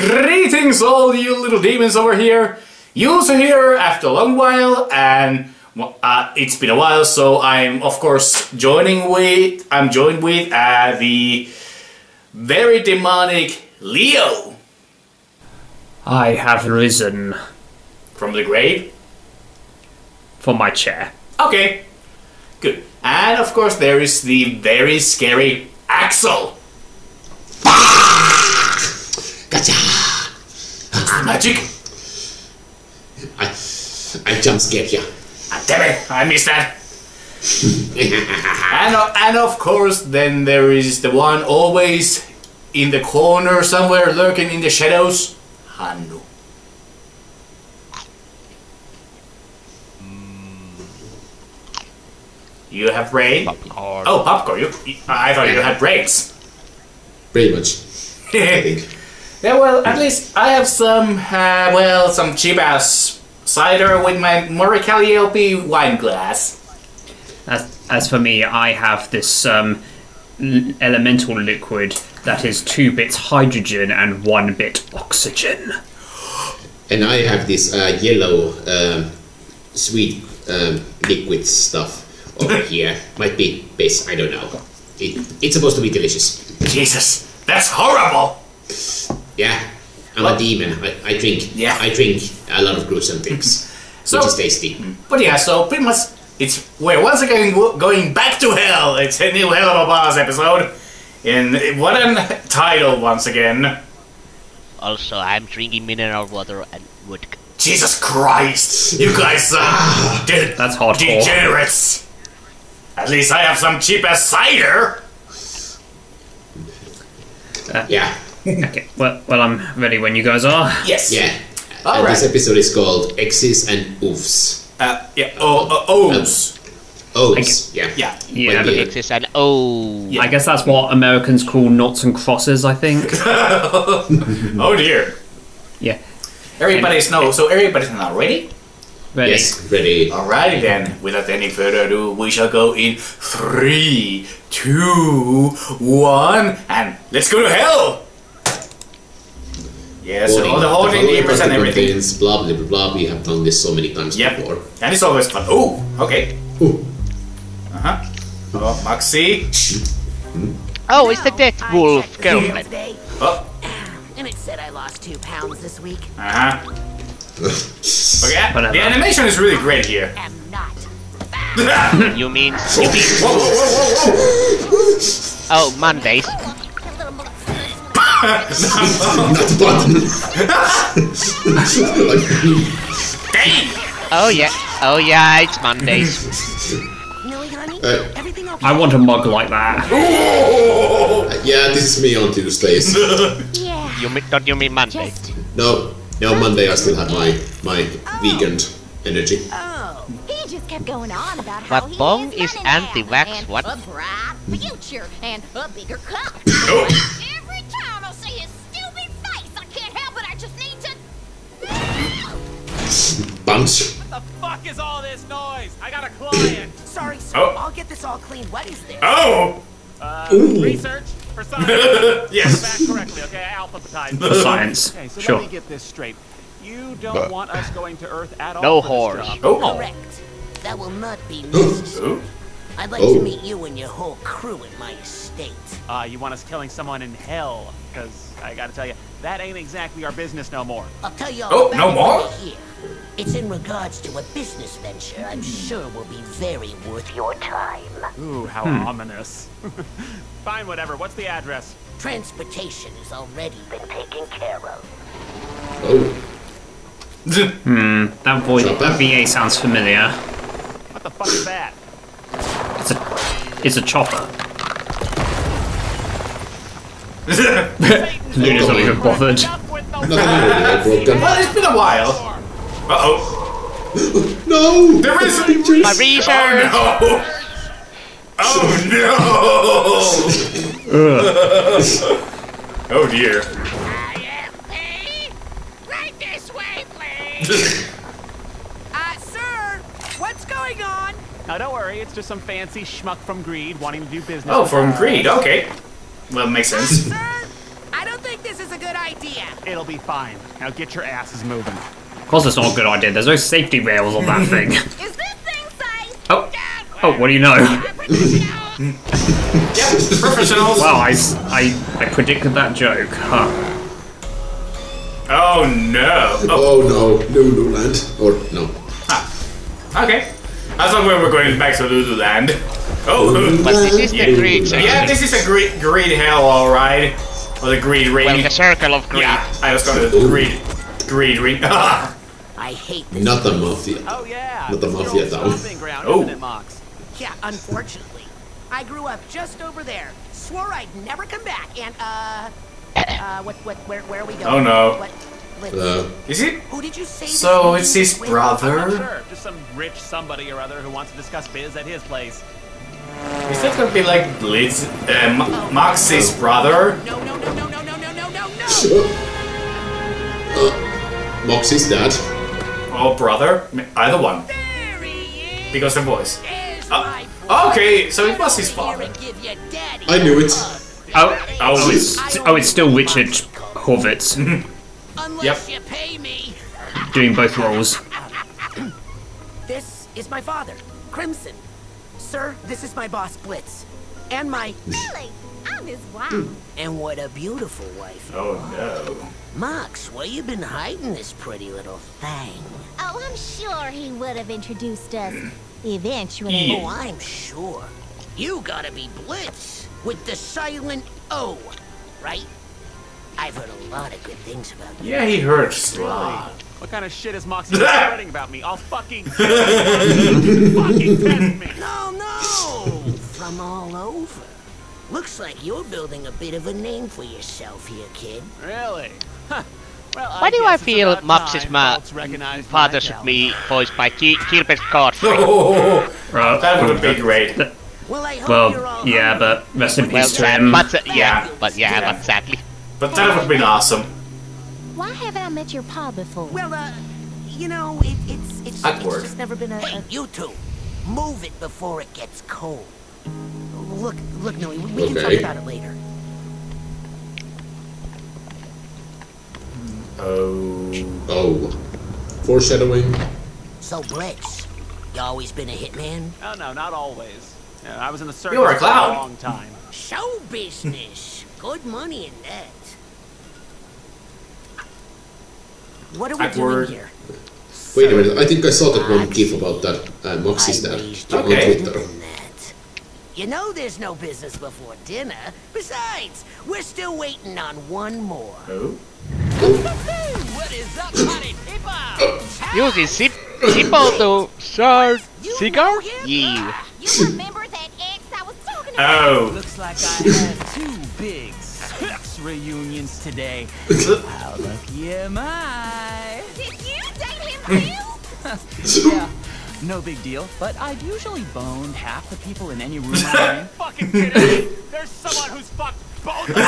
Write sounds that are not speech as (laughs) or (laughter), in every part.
Greetings, all you little demons over here. You're here after a long while, and uh, it's been a while, so I'm of course joining with. I'm joined with uh, the very demonic Leo I have risen from the grave. from my chair. Okay, good. And of course, there is the very scary Axel. Magic. I, I jump scared you. Ah, damn it, I missed that. (laughs) And, and of course, then there is the one always in the corner somewhere lurking in the shadows, Hannu. You have brain? Popcorn. Oh, popcorn. You, I thought you had brains. Pretty much, (laughs) I think. Yeah, well, at least I have some, uh, well, some cheap ass cider with my Moricali LP wine glass. As, as for me, I have this um, l- elemental liquid that is two bits hydrogen and one bit oxygen. And I have this uh, yellow, um, sweet um, liquid stuff over (laughs) here. Might be base, I don't know. It, it's supposed to be delicious. Jesus, that's horrible! Yeah, I'm Well- a demon. I, I drink. Yeah. I drink a lot of gruesome things, (laughs) So- which is tasty. But yeah, so pretty much it's we're once again going back to hell. It's a new Helluva Boss episode. And what a title once again. Also, I'm drinking mineral water and vodka. Jesus Christ! You guys uh, de- That's hardcore. degenerates! At least I have some cheap ass cider! Yeah, (laughs) Okay, well, well, I'm ready when you guys are. Yes. yeah. All and this episode is called X's and Oofs. Uh, yeah. Oh, uh, O's. Oofs, yeah. Yeah. Yeah, Might be but a- X's and O. I guess that's what Americans call knots and crosses, I think. (laughs) Oh dear. Yeah. Everybody's no. So everybody's now ready. Ready? Yes, ready. Alrighty then, without any further ado, we shall go in three, two, one, and let's go to hell! Yes, Warning, all the the holding following papers and everything. contains Blah blah blah blah. We have done this so many times Yep, before. and it's always fun. Oh, okay. Ooh. Uh huh. Oh, Maxi. Oh, it's the Death Wolf girlfriend. Oh, and it said I lost two pounds this week. uh huh. (laughs) Okay, Whatever. the animation is really great here. Am not. (laughs) whoa, (laughs) You mean whoa, whoa, whoa, whoa, oh Mondays? Not the button. like, Dang! Oh yeah, oh yeah, it's Mondays. Uh. I want a mug like that. (laughs) yeah, this is me on Tuesdays. (laughs) yeah. You mean, don't you mean Monday? Just. No, no, Monday I still had my my weekend energy. Oh. He just kept going on about how But he Bong is is anti-vax, what? A bright future and a bigger cup. (laughs) Punch. the fuck is all this noise? I got a client. (coughs) Sorry, sir. Oh. I'll get this all cleaned. What is this? Oh! Uh, Ooh. research for science. (laughs) Yes. Back correctly, okay? Alphabetized. For science. Okay, so Sure. let me get this straight. You don't want us going to Earth at all. No for this whores. job. Oh! Correct. That will not be necessary. I'd like Oh. to meet you and your whole crew at my estate. Uh, you want us killing someone in hell? Because I gotta tell you, that ain't exactly our business no more. I'll tell you all Oh, about no it more? when here. It's in regards to a business venture I'm sure will be very worth your time. Ooh, how ominous. (laughs) Fine, whatever. What's the address? Transportation has already been taken care of. Oh, That voice, that VA sounds familiar. What the fuck is that? It's a, it's a chopper. (laughs) Loona's not even bothered. Enough with the nothing really well, it's been a while. Uh oh. (gasps) No. There is My research. Oh no! Oh no! (laughs) oh dear. Right this way, please! (laughs) uh, sir, what's going on? Now don't worry, it's just some fancy schmuck from Greed wanting to do business. Oh, from Greed, Okay. Well, makes sense. Sir, I don't think this is a good idea. It'll be fine. Now get your asses moving. Of course, it's not a good idea. There's no safety rails on that thing. Is this thing safe? Oh, oh, what do you know? Professionals. Well, I predicted that joke, huh? Oh no. Oh, Oh no, no land Or no. okay. I thought we were going back to Lululand. Oh, But this is the greed section. yeah, this is a greed, greed hell, alright. Or the greed ring. Well, the circle of greed. yeah, I was going to greed, greed ring. (laughs) I hate this. Not the mafia. Oh yeah. Not the mafia though. ground, Oh. isn't it, Yeah, unfortunately. I grew up just over there. Swore I'd never come back, and uh, (coughs) uh, what, what, where, where are we going? Oh, no. What, let's Uh, is it? Who did you say? So it's his was? I'm not brother? sure. Just some rich somebody or other who wants to discuss biz at his place. Is that going to be like Liz, uh, Ma- Max's brother? No, no, no, no, no, no, no, no, no, no. Moxxie's dad. Or brother? Either one. There he is. Because the voice. Oh, okay, so it was his father. and give your daddy I knew it. Oh, Oh, oh, it's, oh, it's still Richard Horvitz Unless Yep. you pay me. doing both roles. This is my father, Crimson. Sir, this is my boss, Blitz. And my... Really? I'm his wife. And what a beautiful wife. Oh no. Mox, where you been hiding this pretty little thing? Oh, I'm sure he would have introduced us eventually. Yeah. Oh, I'm sure. You gotta be Blitz with the silent O, right? I've heard a lot of good things about you. Yeah, he hurts a lot. What kind of shit is Moxxie (laughs) spreading about me? I'll fucking (laughs) fucking test me. No, no! From all over. Looks like you're building a bit of a name for yourself here, kid. Really? Huh. Well, Why do I feel about Mox's time ma- my father should talent. be voiced by Ki- Gilbert Gottfried? (laughs) Oh, Right. that would be great. Well, I hope you're all yeah, but rest in Well, peace to him. but uh, yeah, but yeah, but sadly. But that would have been awesome. Why haven't I met your pa before? Well, uh, you know, it, it's it's, Awkward. it's just never been a, a. You two, move it before it gets cold. Look, look, Millie, we, we can talk about it later. Oh. Oh. Foreshadowing. So, Blitz, you always been a hitman? Oh no, not always. Yeah, I was in the circus You're a for a long time. Show business. Good money in that. What are we Awkward. doing here? Wait a minute, I think I saw that one gif about that uh, Moxxie's dad raised on Okay. Twitter. You know there's no business before dinner. Besides, we're still waiting on one more. Oh. What is up, (coughs) honey people? Using zip, Zippo to start You cigar? Yeah. You remember that ex I was talking about? Oh. Looks like I had two big sex reunions today. (laughs) How lucky am I? Did you date him too? (laughs) Yeah, no big deal. But I've usually boned half the people in any room I'm in. (laughs) Fucking kidding me? There's someone who's fucked both of them.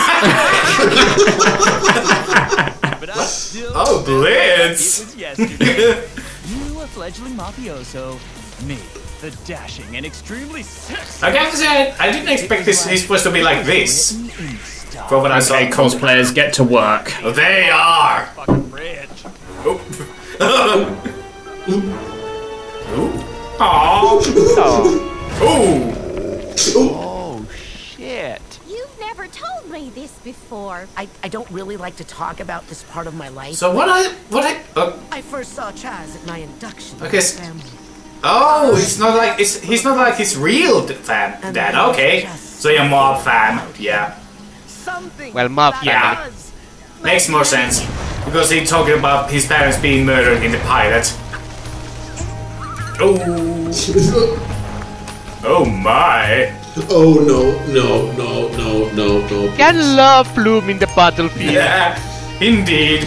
but I still Oh, Blitz. It was yesterday. you a fledgling mafioso, me, the dashing and extremely sexy. I have to say, I didn't expect this. He's supposed to be like this. From what I saw. Cosplayers, get to work. They are. Fucking rich. Aww. Ooh. Oh shit. You've never told me this before. I, I don't really like to talk about this part of my life. So what I what I uh, I first saw Chaz at my induction. Okay, into the family. oh it's not like it's he's not like his real d- fan dad okay so you're a mob fan yeah Something Well, mob Yeah. makes more sense because he's talking about his parents being murdered in the pilot. Oh (laughs) oh my Oh no, no, no, no, no, no. Can love bloom in the battlefield? yeah indeed.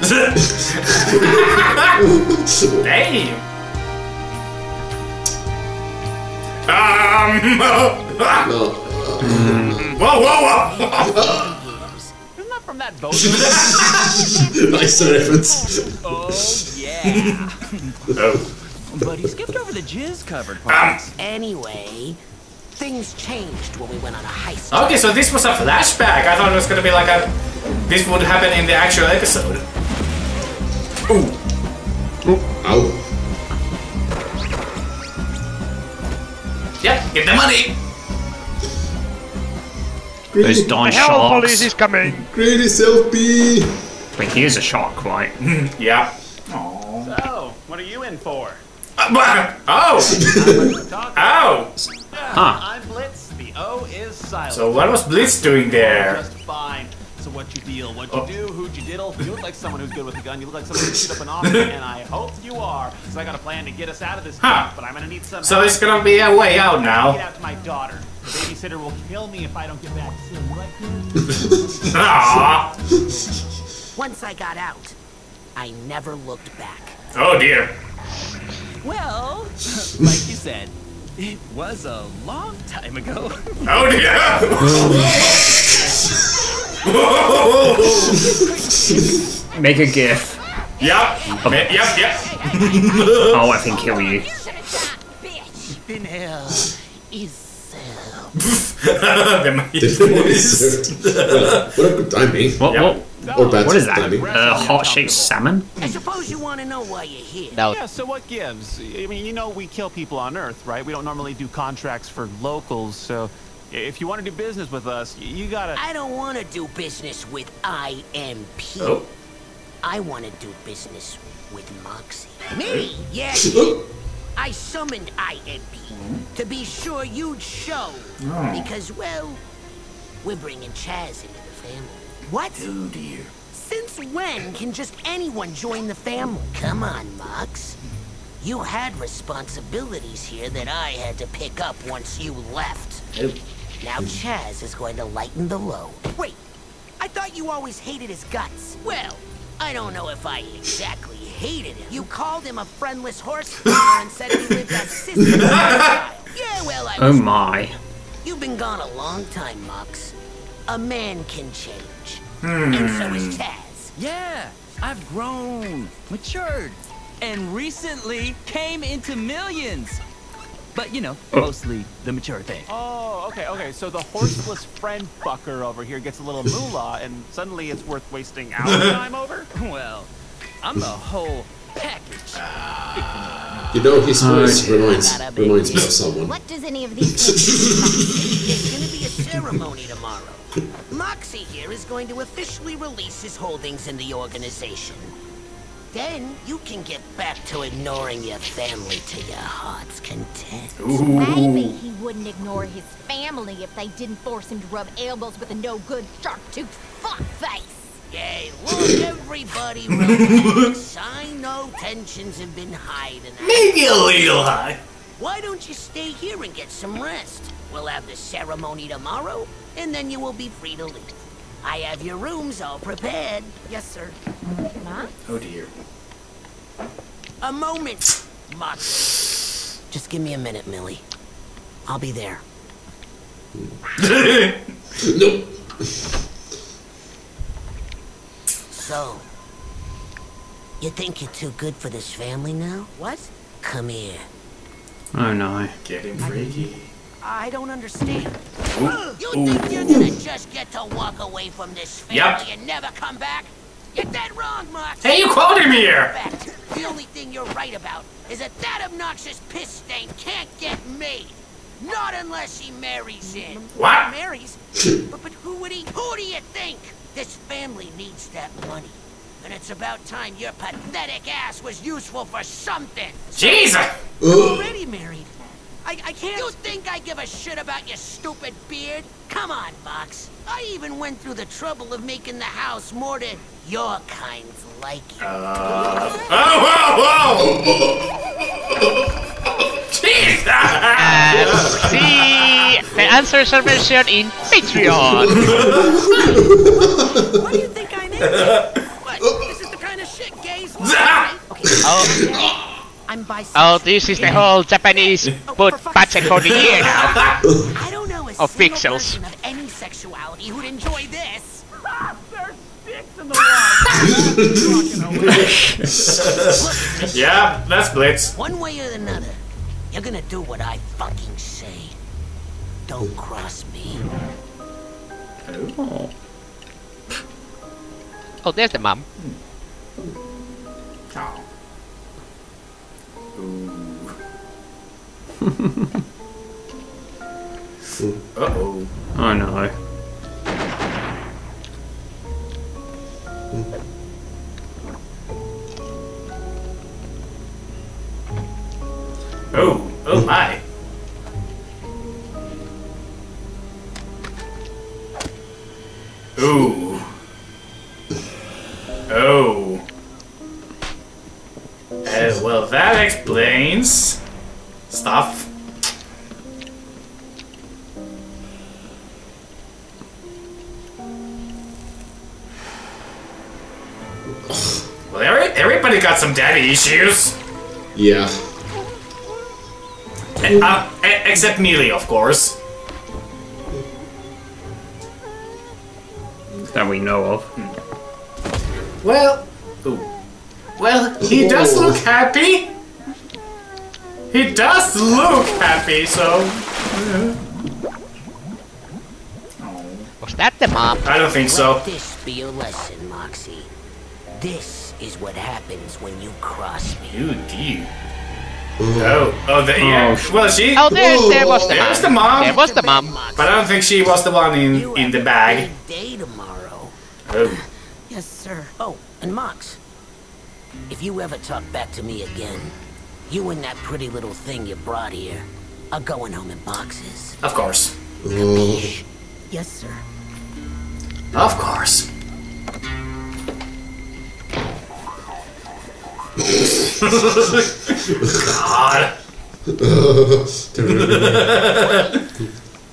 (laughs) Damn. Um. No. Whoa, whoa, whoa! Isn't that from that boat? (laughs) nice reference. oh yeah. oh. But he skipped over the jizz covered Um. Anyway, Things changed when we went on a heist. Okay, so this was a flashback. I thought it was gonna be like a. This would happen in the actual episode. Ooh. Ow. Get the money. Those darn sharks. coming! Greedy selfie. Wait, he is a shark, right? (laughs) Yeah. So, what are you in for? Uh, oh! Talk. (laughs) Oh! Ah. I'm Blitz. The O is silent. So what was Blitz doing there? Just fine. So what you deal, what you Oh. do, who'd you diddle? You look like someone who's good with a gun. You look like someone who can shoot up an office, and I hope you are. So I got a plan to get us out of this. Huh. But I'm gonna need some. So help. it's gonna be a way out now. Get now. out to my daughter. The babysitter will kill me if I don't get back soon. What? Aww. (laughs) Once I got out, I never looked back. Oh dear. Well, (laughs) like you said, it was a long time ago. Oh dear. (laughs) (laughs) Make a gif. yep. Yep. Yep. Oh, I can kill you. You should have died, bitch. In hell is cell. The- well, what a good timing. What? Yeah. What? Or bad What is that? timing. Uh, heart-shaped salmon? I suppose you want to know why you're here. Now, Yeah, so what gives? I mean, you know we kill people on Earth, right? We don't normally do contracts for locals, so if you want to do business with us, you gotta... I don't want to do business with IMP. Oh. I want to do business with Moxxie. Me? Yes. (laughs) Oh. I summoned IMP mm-hmm. to be sure you'd show. Oh. Because, well, we're bringing Chaz into the family. What? Oh dear. Since when can just anyone join the family? Come on, Mox. You had responsibilities here that I had to pick up once you left. Oh. Now Chaz is going to lighten the load. Wait, I thought you always hated his guts. Well, I don't know if I exactly hated him. You called him a friendless horse and said he lived a sister (laughs) lifestyle. Yeah, well, I Oh my. You've been gone a long time, Mox. A man can change. Hmm. And so is Chaz. Yeah, I've grown, matured, and recently came into millions. But you know, oh. mostly the mature thing. Oh, okay, okay. So the horseless friend fucker over here gets a little moolah, and suddenly it's worth wasting our (laughs) time over? Well, I'm the whole package. You know, his voice dear. reminds Got a big reminds me of someone. What does any of these things (laughs) There's gonna be a ceremony tomorrow. Moxxie here is going to officially release his holdings in the organization. Then you can get back to ignoring your family to your heart's content. Maybe he wouldn't ignore his family if they didn't force him to rub elbows with a no-good shark-toothed fuckface. Yay, look, everybody relax. (laughs) I know tensions have been high tonight. Maybe a little high. Why don't you stay here and get some rest? We'll have the ceremony tomorrow, and then you will be free to leave. I have your rooms all prepared. Yes, sir. Huh? Oh dear. A moment, Moxxie. Just give me a minute, Millie. I'll be there. (laughs) Nope. So, you think you're too good for this family now? What? Come here. Oh no. Getting freaky. I don't understand. You think you're gonna just get to walk away from this family Yep. and never come back? You're dead wrong, Mark. Hey, you quoted me here. fact, the only thing you're right about is that that obnoxious piss stain can't get made. Not unless he marries in. What? Marries? (laughs) but, but who would he? Who do you think? This family needs that money. And it's about time your pathetic ass was useful for something. Jesus. Already married. I, I can't. You think I give a shit about your stupid beard? Come on, Fox. I even went through the trouble of making the house more to your kind's liking. (laughs) Oh, whoa, whoa. Jesus. see the answers are mentioned in Patreon. (laughs) What do you think I'm in? (laughs) What? This is the kind of shit gays like, right? Okay, Oh, I'm bisexual. oh, this is the whole Japanese boot budget oh, for the year now. (laughs) I don't know a Of pixels. of any sexuality who'd enjoy this. There's sticks in the wall. Yeah, that's Blitz. one way or another, you're gonna do what I fucking say. Don't cross me. Oh. Oh, there's the mom. Hmm. Uh oh. (laughs) Oh no. Issues. Yeah. Eh, uh, eh, except Mealy, of course. That we know of. Well, ooh. well, he does Oh. look happy. He does look happy, so Was that the mom? I don't think so. Let this be your lesson, Moxxie. This is what happens when you cross me. You do. Oh, oh, the, yeah. Oh, sh- well, she, Oh, there, there was the There's mom. the mom. There was the mom. but I don't think she was the one in You in the bag. day tomorrow. Oh, (gasps) Yes, sir. Oh, and Mox, if you ever talk back to me again, you and that pretty little thing you brought here are going home in boxes. of course, Oh, Yes, sir. of course. God.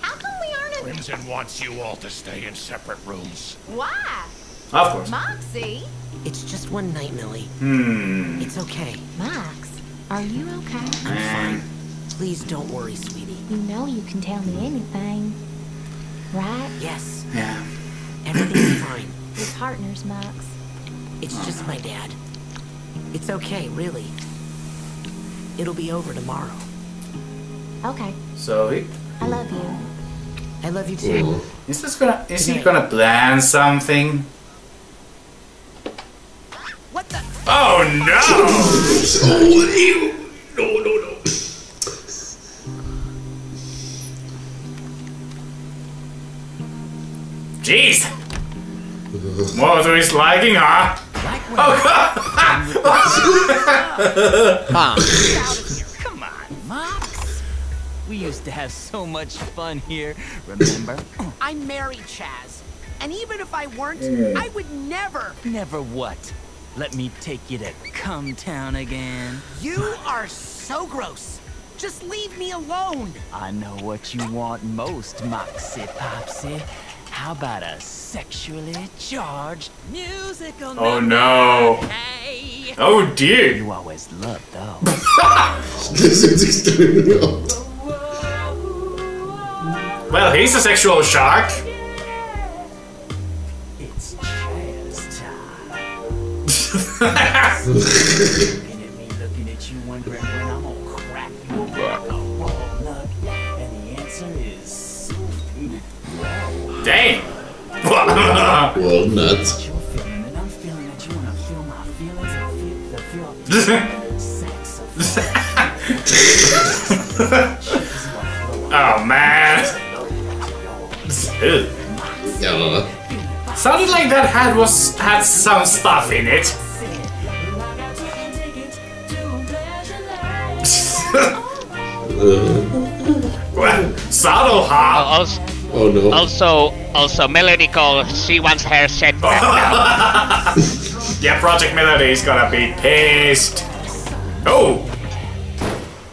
How come we aren't. Crimson wants you all to stay in separate rooms. Why? Of course. Moxxie? It's just one night, Millie. Hmm. It's okay. Max, are you okay? I'm fine. Please don't worry, sweetie. You know you can tell me anything. Right? Yes, Yeah. everything's fine. We're partners, Max. It's just my dad. It's okay, really. It'll be over tomorrow. Okay. So he, I love you. I love you too. is this gonna is he gonna plan something? What the? Oh no! oh, ew. No, no, no. Jeez. More to his liking, huh? Oh god! Mom. Come on, Mox. We used to have so much fun here, remember? I'm married, Chaz. And even if I weren't, I would never. Never what? Let me take you to Come Town again. You are so gross. Just leave me alone. I know what you want most, Moxxie Popsy. How about a sexually charged musical Oh no! Hey! Oh dear! You always loved those. This is extremely odd. Well, he's a sexual shark. it's Chaz time. (laughs) feel sex of oh man! Ew. Yeah. Uh, Sounded like that hat was had some stuff in it. (laughs) Uh-huh. well, subtle, huh? Also, Oh no. also, also, Melody calls. She wants her set back (laughs) now. Yeah, Project Melody is gonna be pissed. Oh!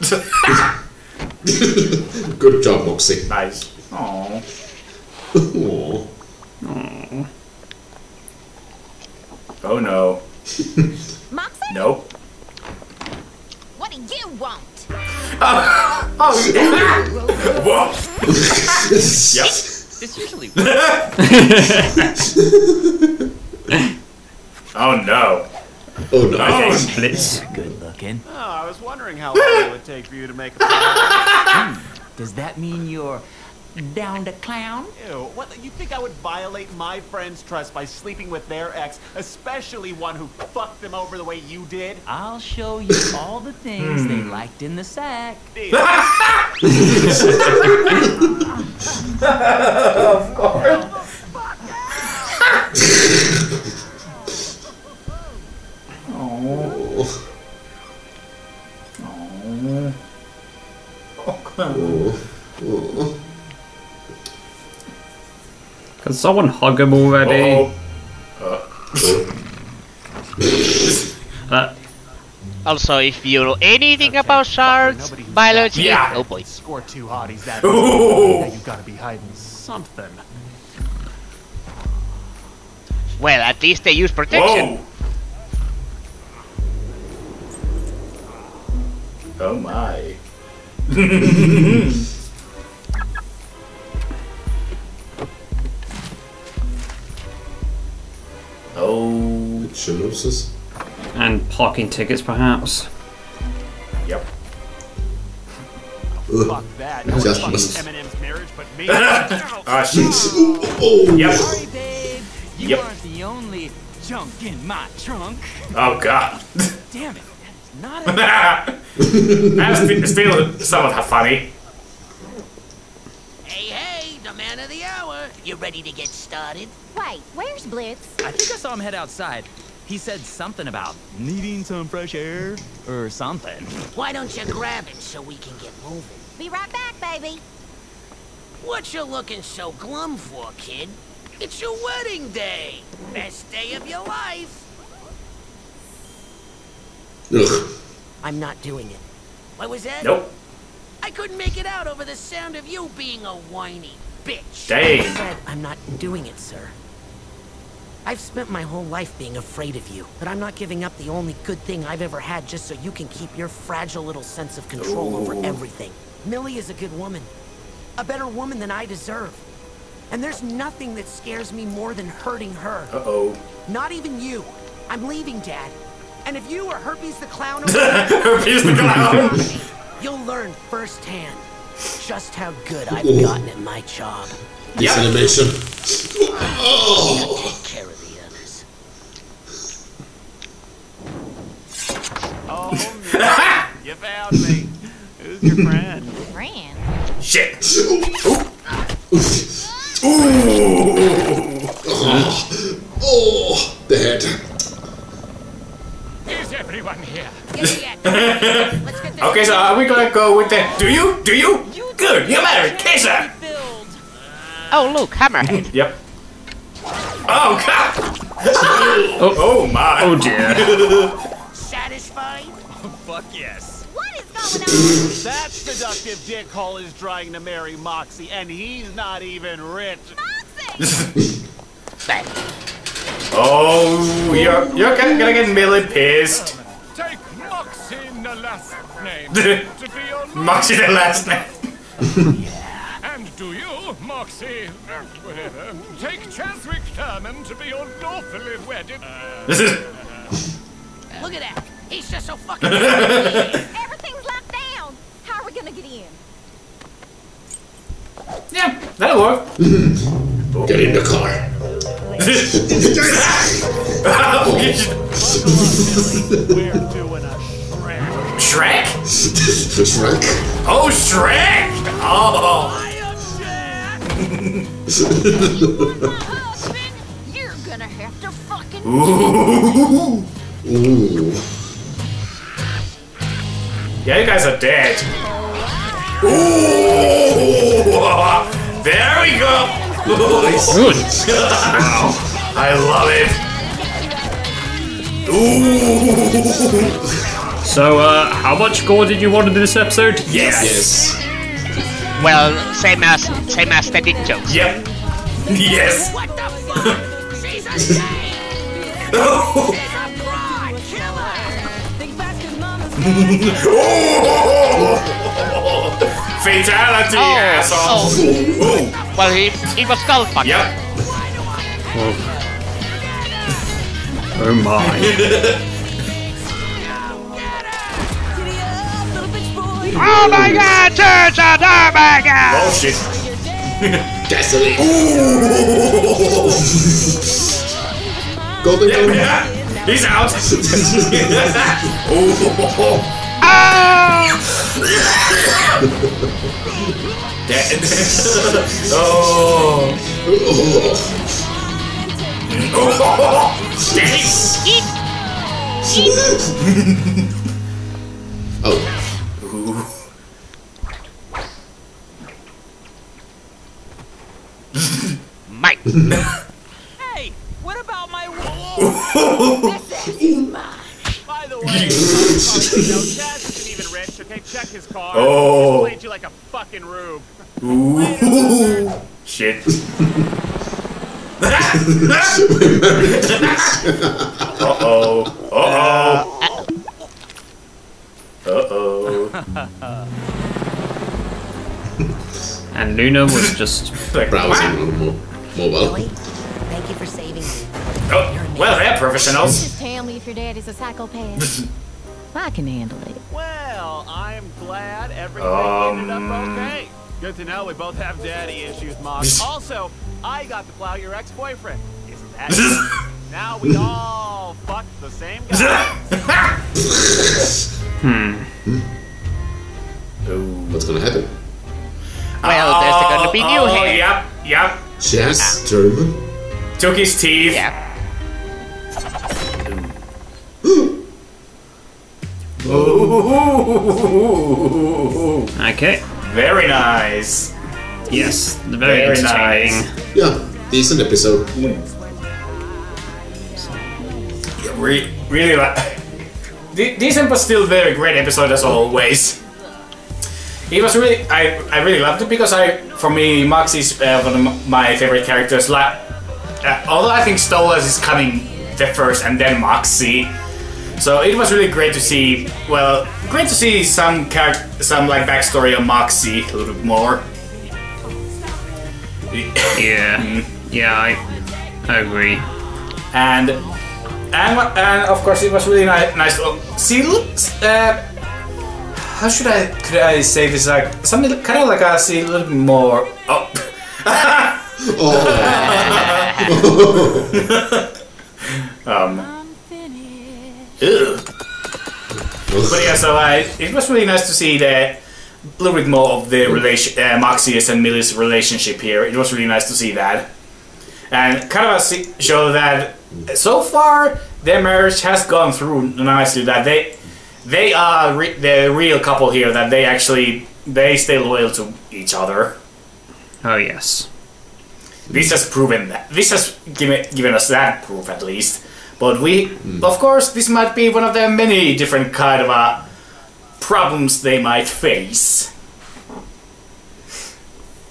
(laughs) Good job, Moxxie. nice. Oh. Aw. (laughs) Oh no. Moxxie? Nope. What do you want? Oh (laughs) yeah! Whoa! (laughs) yep. This usually (laughs) Oh no. Oh no. Oh, Blitz. good looking. Oh, I was wondering how long it would take for you to make a plan. Hmm. Does that mean you're down to clown? Ew, what? You think I would violate my friend's trust by sleeping with their ex, especially one who fucked them over the way you did? I'll show you all the things they hmm. liked in the sack. (laughs) (laughs) of course. Can someone hug him already? Uh, Also, if you know anything about sharks, biology, Yeah. oh boy. Score two hotties that Ooh. Yeah, you gotta be hiding something. Well, at least they use protection. Whoa! Oh my. (laughs) oh. Synopsis. and parking tickets, perhaps. Yep. Fuck that. No Just fucks Eminem's marriage but me. (laughs) Ah, shit. (laughs) Oh, Yep. Sorry, babe. You Yep. aren't the only junk in my trunk. Oh god. Damn it. That is not (laughs) a That's st- still somewhat funny. Hey, hey, the man of the hour. You ready to get started? Wait, where's Blitz? I think I saw him head outside. He said something about needing some fresh air or something. Why don't you grab it so we can get moving? Be right back, baby. What you looking so glum for, kid? It's your wedding day. Best day of your life. Ugh. I'm not doing it. What was that? Nope. I couldn't make it out over the sound of you being a whiny bitch. Dang. I said I'm not doing it, sir. I've spent my whole life being afraid of you, but I'm not giving up the only good thing I've ever had just so you can keep your fragile little sense of control over everything. Millie is a good woman. A better woman than I deserve. And there's nothing that scares me more than hurting her. Uh-oh. Not even you. I'm leaving, Dad. And if you or Herpes the Clown (laughs) Herpes the clown. (laughs) you'll learn firsthand just how good I've gotten at my job. This Yep. animation. Take care of the others. Oh, no. you found me. Who's your friend? Friend. Shit. Oh, Oh! the head. Is everyone here? Yeah, yeah, come on, kid. Let's get this. Okay, so are we gonna go with the... Do you? Do you? Good, you better. Kesa. Filled. Oh, look, Hammerhead. Yep. Oh, God. Oh, (laughs) oh my. Oh dear. Satisfied? Oh, (laughs) Fuck yes. What is going on? That seductive dickhole is trying to marry Moxxie, and he's not even rich. Moxxie! (laughs) Oh, you're, you're gonna gonna get Millie pissed. Take Moxxie in the last name (laughs) to be your Moxxie the last name. (laughs) And do you, Moxxie, whatever, (laughs) take Chazwick Thurman to be your lawfully wedded? This is... Look at that. He's just so fucking. yeah. Everything's locked down. How are we gonna get in? Yeah, that'll work. Get in the car. We're doing a shred. Shrek? Shrek. Oh, Shrek! Oh, Husband, you're gonna have to fucking. Ooh. Ooh. Yeah, you guys are dead. Ooh. There we go. Good. I love it. Ooh. So, uh, how much gore did you want in this episode? Yes. Yes. Well, same as same as the dick jokes. Yep. Yes. What the fuck? She's (laughs) a saint. She's (laughs) a broad killer. Fatality, Oh, asshole. Ooh. Well, he he was skull fucked. Yep. Oh my. (laughs) Oh my God, Turtle! Oh my God! Oh shit. Gasoline. Golden gun. Yeah, he's out. Ooh. (laughs) Dead. oh. (laughs) Oh. (laughs) Oh, Hey, what about my wall? By the way, no Chaz isn't even rich. Okay, check his car. Oh. He played you like a fucking rube. Ooh. (laughs) Shit. uh oh. Uh oh. Uh oh. (laughs) And Loona was just Like, browsing on mo- mobile. Billy, thank you for saving me. Oh, well, they're professionals. Just tell me if your daddy's a psychopath. I can handle it. Well, I'm glad everything ended Um. up okay. Good to know we both have daddy issues, Mom. also, I got to plow your ex-boyfriend. Isn't that? Now we all fucked the same guy. (laughs) Hmm. What's gonna happen? Well, there's gonna be new oh, hair. Yep, yep. Jazz German? Took his teeth. Yeah. Ooh. (gasps) (laughs) okay. Very nice. Yes, very, Very entertaining. nice. Yeah, decent episode. Re- really like. Th- This was still very great episode as always. It was really, I, I really loved it because I, for me, Max is uh, one of my favorite characters. Like, uh, although I think Stolas is coming the first and then Moxxie. So it was really great to see. Well, great to see some char- some like backstory on Moxxie a little bit more. Yeah. (laughs) Yeah, I, I agree. and and and of course it was really ni- nice to see. Uh, how should I could I say this? Like something kind of like I see a little bit more. Oh, Oh, (laughs) um. Ew. But yeah, so I it was really nice to see the a little bit more of the relation, uh, Maxius and Millie's relationship here. It was really nice to see that, and kind of a see, show that so far their marriage has gone through nicely. That they they are re- the real couple here. That they actually they stay loyal to each other. Oh, yes. This has proven that. This has given given us that proof at least. But we, of course, this might be one of the many different kind of uh, problems they might face.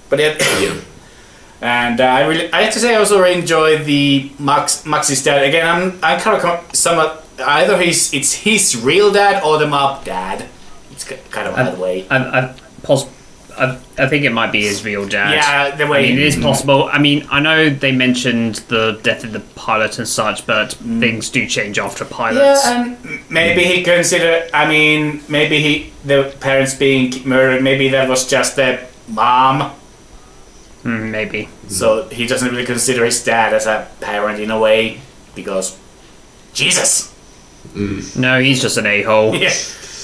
But it, yeah. (laughs) and uh, I really, I have to say, I also really enjoy the Max Max's dad. Again, I'm, I'm kind of somewhat either he's it's his real dad or the mob dad. It's kind of that way. I, I, pos- I, I think it might be his real dad. Yeah, the I way mean, it is possible. I mean, I know they mentioned the death of the pilot and such, but things do change after pilots. Yeah, and m- maybe he considered. I mean, maybe he the parents being murdered. Maybe that was just the mom. Mm, maybe. So he doesn't really consider his dad as a parent in a way because Jesus. No, he's just an a-hole. (laughs) Yeah.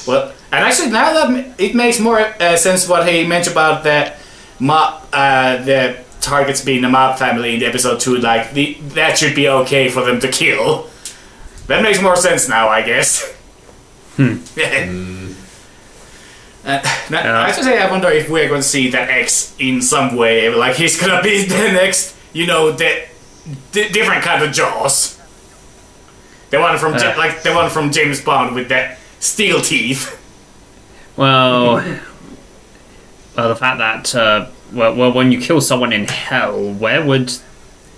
Well, and actually now that it makes more uh, sense what he mentioned about the mob, uh, the targets being the mob family in the episode two. Like the that should be okay for them to kill. That makes more sense now, I guess. Hmm. (laughs) Uh, (laughs) now, Yeah. I have to say, I wonder if we're going to see that X in some way. Like he's gonna be the next, you know, the, the different kind of Jaws. The one from Uh. like the one from James Bond with the steel teeth. Well, (laughs) well, the fact that uh, well, well, when you kill someone in hell, where would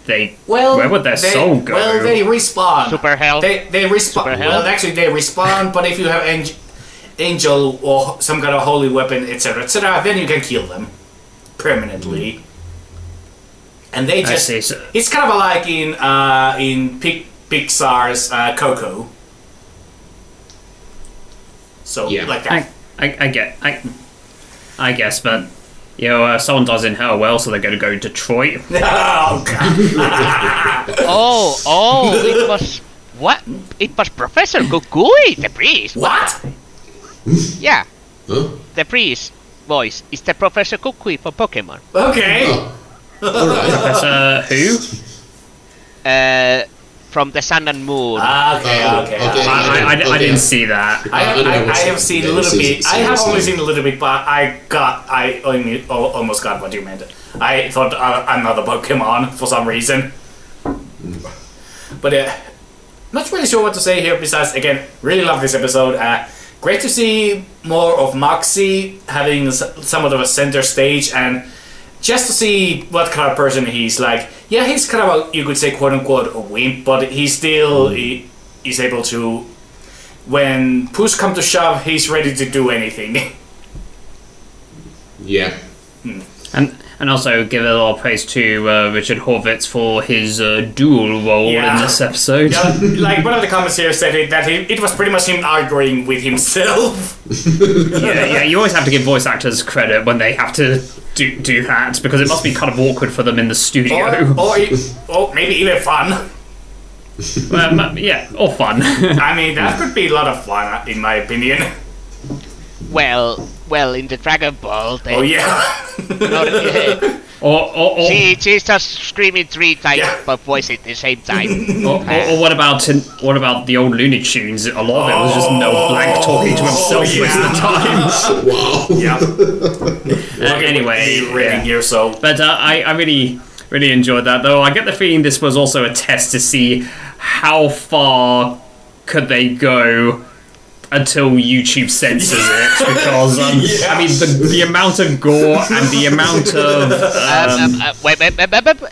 they? Well, where would their they, soul go? Well, they respawn. Super hell. They they respawn. Well, actually, they respawn. but if you have ang- angel or some kind of holy weapon, etc., etc., then you can kill them permanently. And they just see. So, It's kind of like in uh, in Pic- Pixar's uh, Coco. So Yeah. like that. I, I get, I, I guess, but you know, uh, someone doesn't hell well, so they're going to go to Detroit. (laughs) Oh, God. (laughs) Oh, oh, it was what? It was Professor Kukui, the priest. What? Yeah, Huh? the priest voice is the Professor Kukui for Pokemon. Okay. Oh. Alright. Uh, who? Uh, from the Sun and Moon. Ah, Okay, Oh, okay. okay. I, I, I, I didn't see that. I, I I, I have seen a little see- bit. see I have what's only seen a little bit, but I got. I only, al- almost got what you meant. I thought uh, another Pokemon for some reason. But uh, not really sure what to say here. Besides, again, really love this episode. Uh, great to see more of Moxxie having s- somewhat of a center stage and. Just to see what kind of person he's like. Yeah, he's kind of a, you could say, quote unquote, a wimp, but he still hmm. he, is able to when push come to shove, he's ready to do anything. (laughs) Yeah. And and also give a lot of praise to uh, Richard Horvitz for his uh, dual role Yeah. in this episode. Yeah, (laughs) like one of the comments here said it, that it, it was pretty much him arguing with himself. (laughs) yeah, yeah, you always have to give voice actors credit when they have to do, do that because it must be kind of awkward for them in the studio. Or, or, e- or maybe even fun. Um, yeah, or fun. I mean, that (laughs) could be a lot of fun, in my opinion. Well, well, in the Dragon Ball, they, Oh, yeah. no, yeah, (laughs) or, or, or, she, she's just screaming three times Yeah. but voice at the same time. (laughs) or, or, or what about in, what about the old Looney Tunes? A lot of it was just no blank talking to himself Oh, most of the (laughs) yeah. time. yeah. Uh, anyway, The rating yeah. so. But uh, I, I really, really enjoyed that. Though I get the feeling this was also a test to see how far could they go until YouTube censors it. (laughs) Because um, Yeah. I mean, the, the amount of gore and the amount of (laughs) Um, um, um, uh, wait, wait, wait, wait, wait, wait.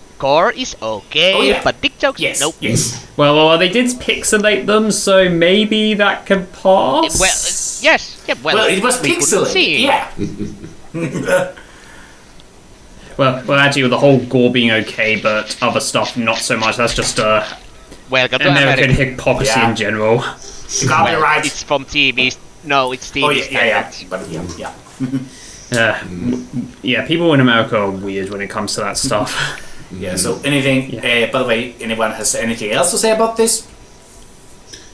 Is okay, Oh, yeah. but dick jokes, Yes. nope. Yes. well, well, they did pixelate them, so maybe that can pass. Well, uh, yes, yeah, well, Well, it was we pixelated. Yeah. (laughs) well, well, actually, with the whole gore being okay, but other stuff not so much. That's just uh, Welcome American hypocrisy Yeah. in general. Copyright. It's from TV. No, it's TV Oh, yeah, yeah, yeah. But yeah, yeah. (laughs) Uh, yeah, people in America are weird when it comes to that stuff. (laughs) Yeah, so anything, Yeah. uh, by the way, anyone has anything else to say about this?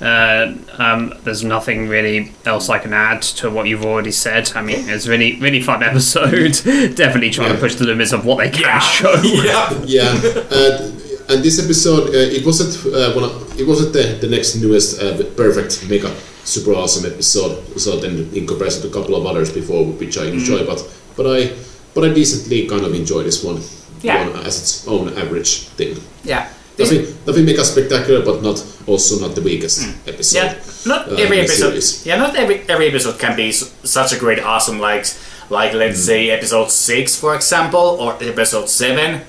Uh, um, there's nothing really else I can add to what you've already said. I mean, it's really, really fun episode. (laughs) Definitely trying to push the limits of what they can Yeah. show. Yeah. Yeah, uh, and this episode uh, it wasn't uh, one of, it wasn't the, the next newest uh, perfect mega super awesome episode. So then in comparison to a couple of others before, which I enjoy, but but I but I decently kind of enjoy this one. Yeah. one as its own average thing. Yeah. Nothing, nothing mega spectacular, but not also not the weakest episode. Yeah, not uh, every episode. series. Yeah, not every every episode can be s- such a great, awesome like like let's Mm. say episode six, for example, or episode seven.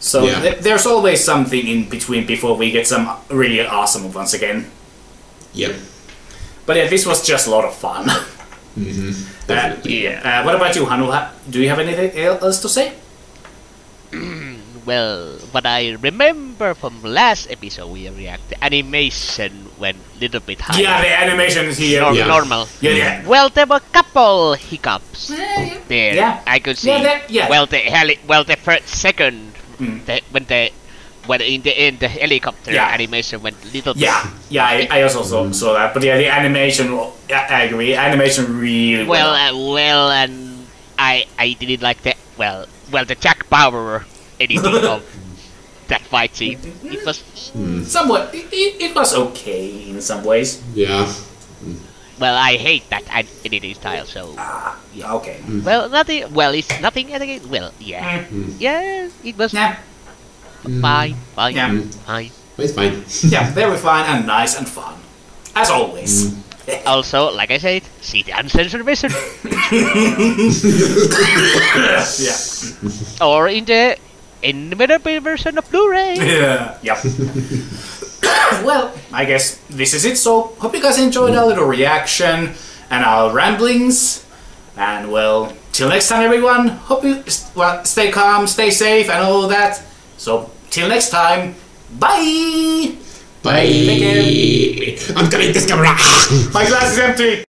So Yeah. th- there's always something in between before we get some really awesome ones again. Yeah, But yeah, this was just a lot of fun. (laughs) definitely. Uh, uh, what about you, Hanu? Do you have anything else to say? Well, what I remember from last episode we reacted, animation went a little bit higher. Yeah, the animation is here. Nor- Yeah. normal. Yeah, yeah. Well, there were a couple hiccups Yeah. there. Yeah. I could see. Yeah, that- yeah. Well, the heli- well, the first second, Mm. the, when the when in the end the helicopter Yeah. animation went little bit. Yeah, yeah, I, I also saw, saw that. But yeah, the animation, yeah, I agree. Animation really Well, well. uh, well, and I I didn't like the well, well the Jack Bauer editing (laughs) of that fight scene. It was Somewhat, it, it, it was okay in some ways. Yeah, well, I hate that ed- editing style. So ah, Yeah, okay. Mm. well, nothing. Well, it's nothing again. Well, yeah, mm. yeah, it was Yeah, fine, fine, Yeah. fine. it's fine. (laughs) yeah, very fine and nice and fun. As always. Mm. (laughs) Also, like I said, see the uncensored version, yeah. or in the inevitable version of Blu-ray. (laughs) Yeah. Yep. (coughs) well, I guess this is it. So, hope you guys enjoyed our little reaction and our ramblings. And well, till next time, everyone. Hope you well stay calm, stay safe, and all that. So, till next time. Bye. Bye. I'm gonna eat this camera. My glass is empty.